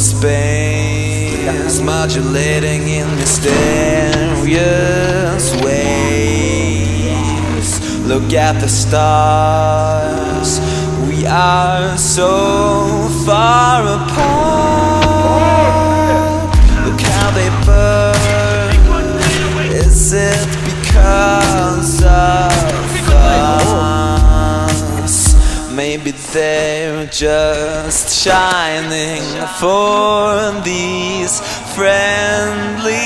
space Modulating in mysterious ways. Look at the stars We are so far apart. Look how they burn. Is it because Maybe they're just shining for these friendly